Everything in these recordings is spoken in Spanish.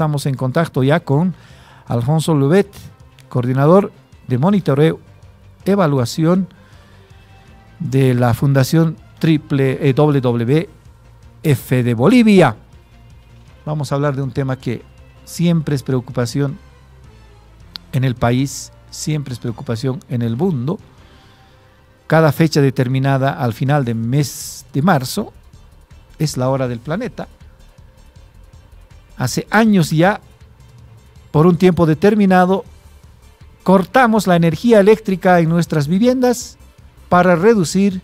estamos en contacto ya con Alfonso Lubet, coordinador de monitoreo, evaluación de la Fundación Triple e WWF de Bolivia. Vamos a hablar de un tema que siempre es preocupación en el país, siempre es preocupación en el mundo. Cada fecha determinada al final del mes de marzo es la hora del planeta. Hace años ya, por un tiempo determinado, cortamos la energía eléctrica en nuestras viviendas para reducir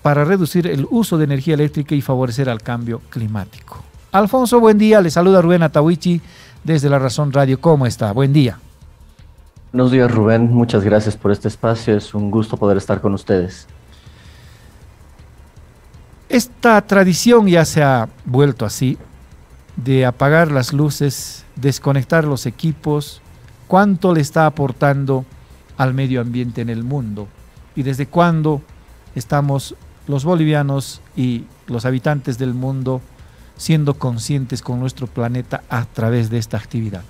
para reducir el uso de energía eléctrica y favorecer al cambio climático. Alfonso, buen día. Le saluda Rubén Atawichi desde La Razón Radio. ¿Cómo está? Buen día. Buenos días, Rubén. Muchas gracias por este espacio. Es un gusto poder estar con ustedes. Esta tradición ya se ha vuelto así, de apagar las luces, desconectar los equipos, cuánto le está aportando al medio ambiente en el mundo y desde cuándo estamos los bolivianos y los habitantes del mundo siendo conscientes con nuestro planeta a través de esta actividad.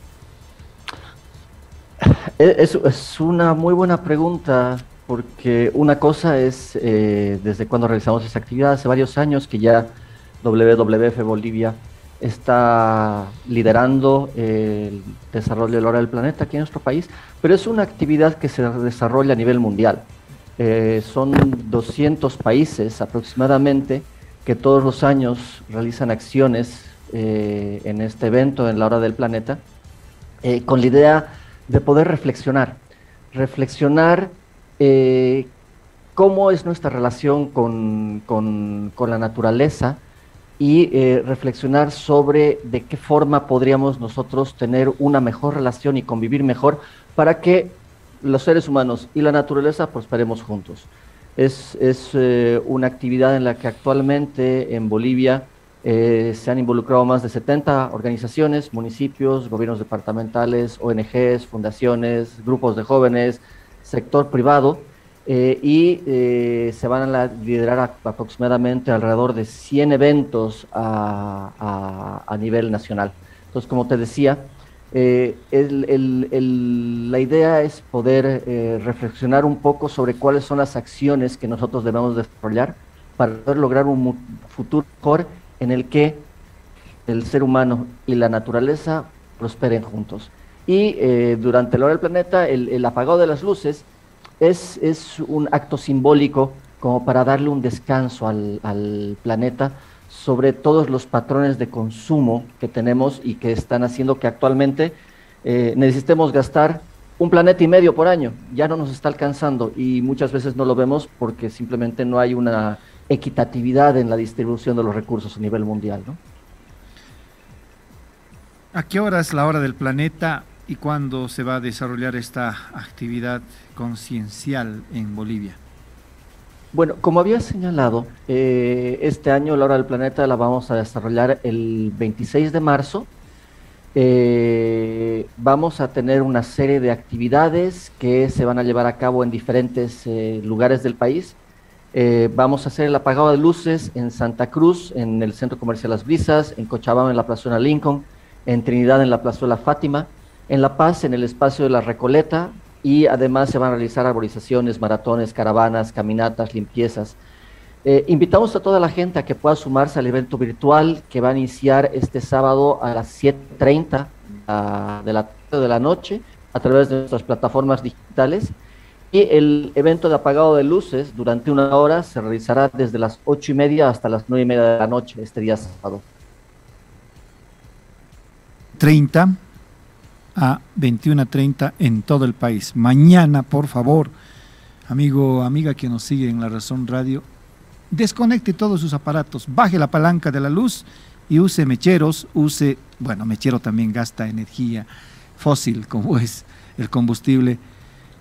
Es, una muy buena pregunta porque una cosa es eh, desde cuando realizamos esa actividad, hace varios años que ya WWF Bolivia está liderando el desarrollo de la hora del planeta aquí en nuestro país, pero es una actividad que se desarrolla a nivel mundial. Eh, son 200 países aproximadamente que todos los años realizan acciones eh, en este evento, en la hora del planeta, eh, con la idea de poder reflexionar, reflexionar cómo es nuestra relación con, con, con la naturaleza, y eh, reflexionar sobre de qué forma podríamos nosotros tener una mejor relación y convivir mejor para que los seres humanos y la naturaleza prosperemos juntos. Es, es eh, una actividad en la que actualmente en Bolivia eh, se han involucrado más de 70 organizaciones, municipios, gobiernos departamentales, ONGs, fundaciones, grupos de jóvenes, sector privado, eh, y eh, se van a liderar aproximadamente alrededor de 100 eventos a, a, nivel nacional. Entonces, como te decía, eh, la idea es poder reflexionar un poco sobre cuáles son las acciones que nosotros debemos desarrollar para poder lograr un futuro mejor en el que el ser humano y la naturaleza prosperen juntos. Y durante la hora del planeta, el apagado de las luces es, es un acto simbólico como para darle un descanso al, al, planeta sobre todos los patrones de consumo que tenemos y que están haciendo que actualmente eh, necesitemos gastar un planeta y medio por año. Ya no nos está alcanzando y muchas veces no lo vemos porque simplemente no hay una equitatividad en la distribución de los recursos a nivel mundial. ¿no? ¿A qué hora es la hora del planeta? Y cuándo se va a desarrollar esta actividad conciencial en Bolivia? Bueno, como había señalado, eh, este año la hora del planeta la vamos a desarrollar el 26 de marzo. Eh, vamos a tener una serie de actividades que se van a llevar a cabo en diferentes eh, lugares del país. vamos a hacer el apagado de luces en Santa Cruz, en el Centro Comercial Las Brisas, en Cochabamba, en la Plazuela Lincoln, en Trinidad, en la Plazuela Fátima, en La Paz, en el espacio de la Recoleta, y además se van a realizar arborizaciones, maratones, caravanas, caminatas, limpiezas. Eh, invitamos a toda la gente a que pueda sumarse al evento virtual que va a iniciar este sábado a las 7.30 uh, de, la, de la noche a través de nuestras plataformas digitales. Y el evento de apagado de luces durante una hora se realizará desde las ocho y media hasta las nueve y media de la noche este día sábado. 30 a 21 a 30 en todo el país. Mañana, por favor, amigo, amiga que nos sigue en la Razón Radio, desconecte todos sus aparatos, baje la palanca de la luz y use mecheros, use, bueno, mechero también gasta energía fósil como es el combustible,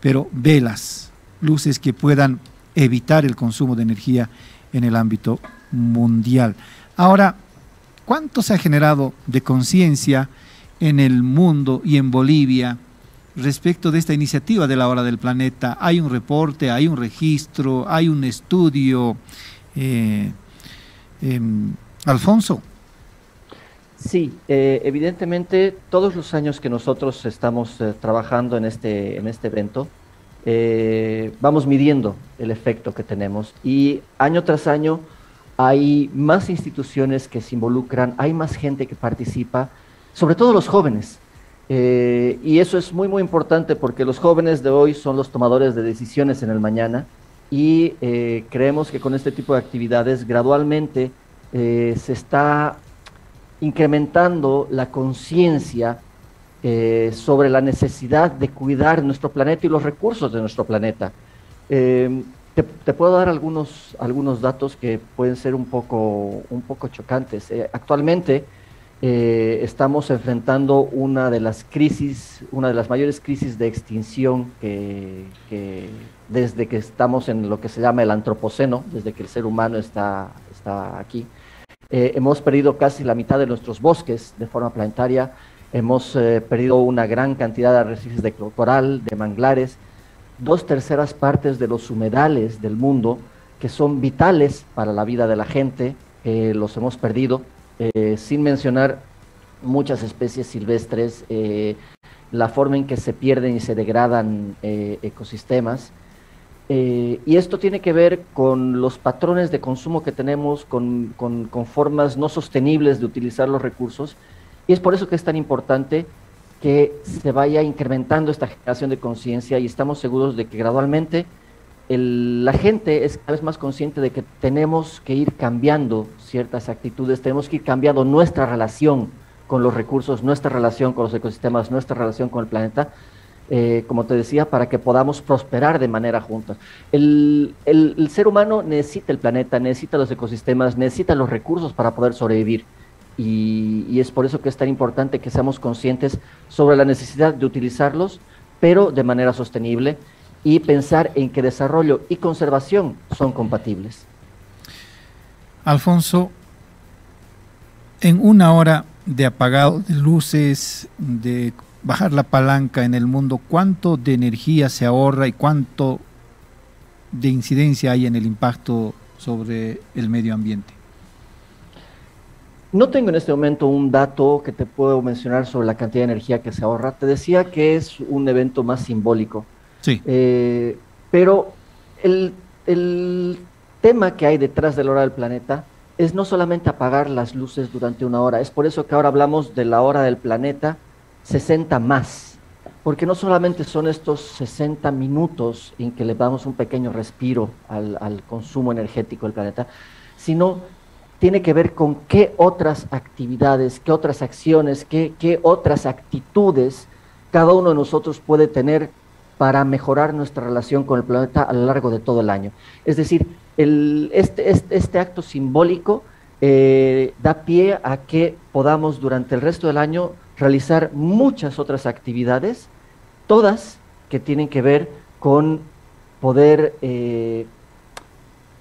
pero velas, luces que puedan evitar el consumo de energía en el ámbito mundial. Ahora, ¿cuánto se ha generado de conciencia? En el mundo y en Bolivia respecto de esta iniciativa de la hora del planeta? ¿Hay un reporte, hay un registro, hay un estudio? Eh, em, Alfonso. Sí, eh, evidentemente todos los años que nosotros estamos eh, trabajando en este, en este evento, vamos midiendo el efecto que tenemos y año tras año hay más instituciones que se involucran, hay más gente que participa, sobre todo los jóvenes. y eso es muy, muy importante porque los jóvenes de hoy son los tomadores de decisiones en el mañana y creemos que con este tipo de actividades gradualmente se está incrementando la conciencia eh, sobre la necesidad de cuidar nuestro planeta y los recursos de nuestro planeta. Em, te, puedo dar algunos, algunos datos que pueden ser un poco, un poco chocantes. Eh, actualmente eh, estamos enfrentando una de las crisis, una de las mayores crisis de extinción que, desde que estamos en lo que se llama el antropoceno, desde que el ser humano está, está aquí. Eh, hemos perdido casi la mitad de nuestros bosques de forma planetaria, hemos eh, perdido una gran cantidad de arrecifes de coral, de manglares, dos terceras partes de los humedales del mundo que son vitales para la vida de la gente, los hemos perdido, sin mencionar muchas especies silvestres, la forma en que se pierden y se degradan ecosistemas. Eh, y esto tiene que ver con los patrones de consumo que tenemos, con, formas no sostenibles de utilizar los recursos. Y es por eso que es tan importante que se vaya incrementando esta generación de conciencia y estamos seguros de que gradualmente la gente es cada vez más consciente de que tenemos que ir cambiando ciertas actitudes, tenemos que ir cambiando nuestra relación con los recursos, nuestra relación con los ecosistemas, nuestra relación con el planeta, eh, como te decía, para que podamos prosperar de manera junta. El, ser humano necesita el planeta, necesita los ecosistemas, necesita los recursos para poder sobrevivir. Y, es por eso que es tan importante que seamos conscientes sobre la necesidad de utilizarlos, pero de manera sostenible y pensar en que desarrollo y conservación son compatibles. Alfonso, en una hora de apagado de luces, de bajar la palanca en el mundo, cuánto de energía se ahorra y cuánto de incidencia hay en el impacto sobre el medio ambiente? No tengo en este momento un dato que te puedo mencionar sobre la cantidad de energía que se ahorra. Te decía que es un evento más simbólico. Sí. Eh, pero el, el tema que hay detrás de la hora del planeta es no solamente apagar las luces durante una hora, es por eso que ahora hablamos de la hora del planeta 60 más, porque no solamente son estos 60 minutos en que le damos un pequeño respiro al, consumo energético del planeta, sino tiene que ver con qué otras actividades, qué otras acciones, qué, qué otras actitudes cada uno de nosotros puede tener para mejorar nuestra relación con el planeta a lo largo de todo el año. Es decir, este, este, este, acto simbólico eh, da pie a que podamos durante el resto del año realizar muchas otras actividades, todas que tienen que ver con poder eh,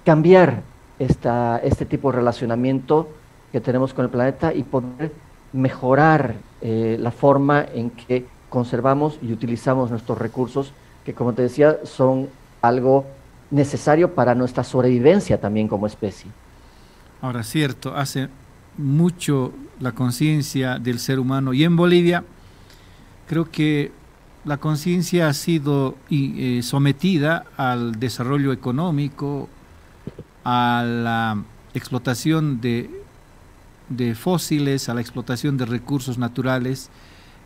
cambiar este tipo de relacionamiento que tenemos con el planeta y poder mejorar eh, la forma en que conservamos y utilizamos nuestros recursos, que como te decía, son algo necesario para nuestra sobrevivencia también como especie. Ahora, cierto, hace mucho la conciencia del ser humano. Y en Bolivia creo que la conciencia ha sido eh, sometida al desarrollo económico, a la explotación de, de, fósiles, a la explotación de recursos naturales.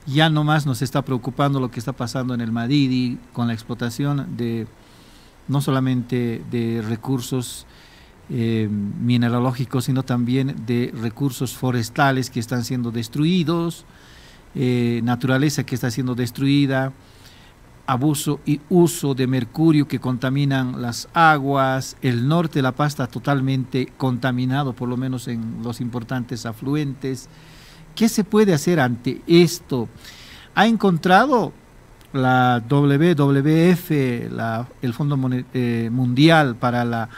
Ya no más nos está preocupando lo que está pasando en el Madidi con la explotación de no solamente de recursos eh, mineralógicos, sino también de recursos forestales que están siendo destruidos, eh, naturaleza que está siendo destruida, abuso y uso de mercurio que contaminan las aguas, el norte de La Paz está totalmente contaminado, por lo menos en los importantes afluentes. ¿Qué se puede hacer ante esto? ¿Ha encontrado la WWF, el Fondo eh, Mundial para la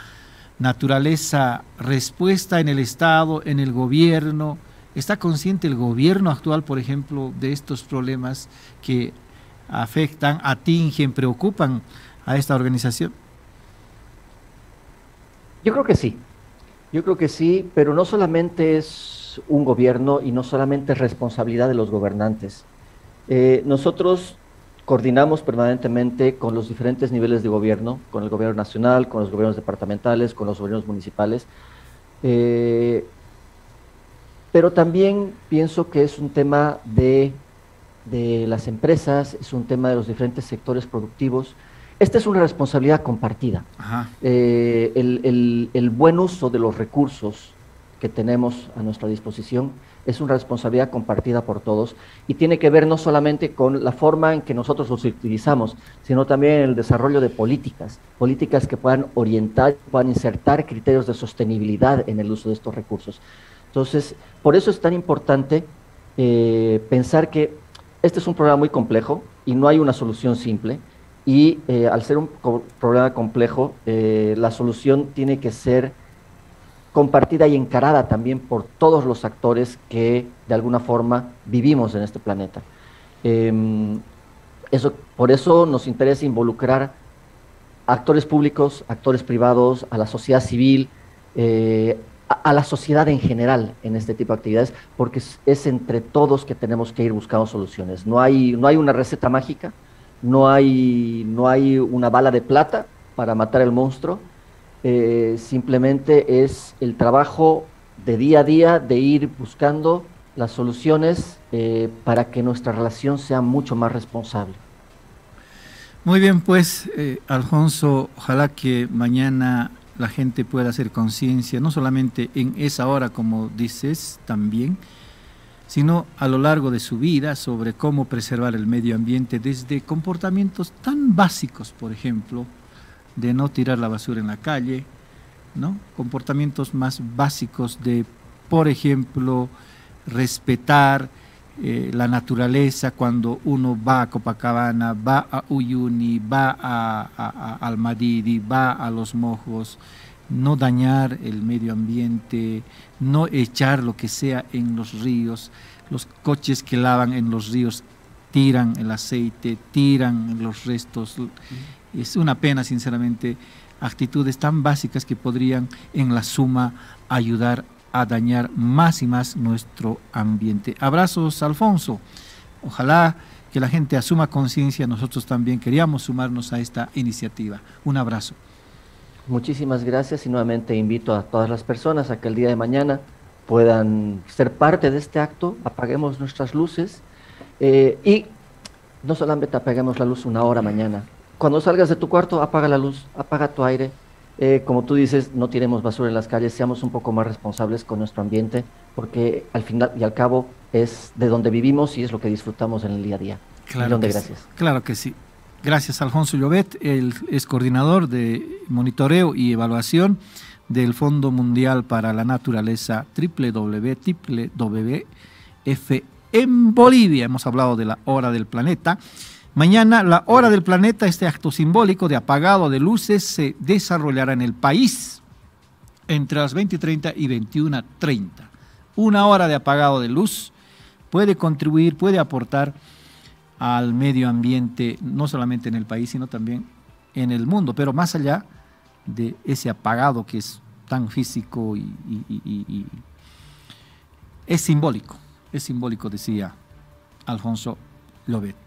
naturaleza, respuesta en el Estado, en el gobierno. ¿Está consciente el gobierno actual, por ejemplo, de estos problemas que afectan, atingen, preocupan a esta organización? Yo creo que sí. Yo creo que sí, pero no solamente es un gobierno y no solamente es responsabilidad de los gobernantes. Eh, nosotros coordinamos permanentemente con los diferentes niveles de gobierno, con el gobierno nacional, con los gobiernos departamentales, con los gobiernos municipales. Eh, pero también pienso que es un tema de, las empresas, es un tema de los diferentes sectores productivos. Esta es una responsabilidad compartida. Eh, el, buen uso de los recursos que tenemos a nuestra disposición es una responsabilidad compartida por todos y tiene que ver no solamente con la forma en que nosotros los utilizamos, sino también el desarrollo de políticas, políticas que puedan orientar, puedan insertar criterios de sostenibilidad en el uso de estos recursos. Entonces, por eso es tan importante eh, pensar que este es un problema muy complejo y no hay una solución simple. Y eh, al ser un problema complejo, eh, la solución tiene que ser compartida y encarada también por todos los actores que de alguna forma vivimos en este planeta. Em, eso, por eso nos interesa involucrar actores públicos, actores privados, a la sociedad civil, eh, a, la sociedad en general en este tipo de actividades, porque es, entre todos que tenemos que ir buscando soluciones. No hay, no hay una receta mágica, no hay, no hay una bala de plata para matar el monstruo, eh, simplemente es el trabajo de día a día de ir buscando las soluciones eh, para que nuestra relación sea mucho más responsable. Muy bien, pues eh, Alfonso, ojalá que mañana la gente pueda hacer conciencia, no solamente en esa hora, como dices también, sino a lo largo de su vida sobre cómo preservar el medio ambiente desde comportamientos tan básicos, por ejemplo, de no tirar la basura en la calle, ¿no? Comportamientos más básicos de, por ejemplo, respetar eh, la naturaleza cuando uno va a Copacabana, va a Uyuni, va a, al Madidi, va a los mojos, no dañar el medio ambiente, no echar lo que sea en los ríos, los coches que lavan en los ríos tiran el aceite, tiran los restos. Es una pena, sinceramente, actitudes tan básicas que podrían en la suma ayudar a dañar más y más nuestro ambiente. Abrazos, Alfonso. Ojalá que la gente asuma conciencia, nosotros también queríamos sumarnos a esta iniciativa. Un abrazo. Muchísimas gracias y nuevamente invito a todas las personas a que el día de mañana puedan ser parte de este acto, apaguemos nuestras luces eh, y no solamente apaguemos la luz una hora mañana, cuando salgas de tu cuarto, apaga la luz, apaga tu aire. Eh, como tú dices, no tiremos basura en las calles, seamos un poco más responsables con nuestro ambiente, porque al final y al cabo es de donde vivimos y es lo que disfrutamos en el día a día. Claro, gracias. Sí. claro que sí. Gracias, Alfonso Llobet, el es coordinador de monitoreo y evaluación del Fondo Mundial para la Naturaleza WWF en Bolivia. Hemos hablado de la hora del planeta. Mañana, la hora del planeta, este acto simbólico de apagado de luces se desarrollará en el país entre las 20.30 y 21.30. Una hora de apagado de luz puede contribuir, puede aportar al medio ambiente, no solamente en el país, sino también en el mundo, pero más allá de ese apagado que es tan físico y, es simbólico, es simbólico, decía Alfonso Lobet.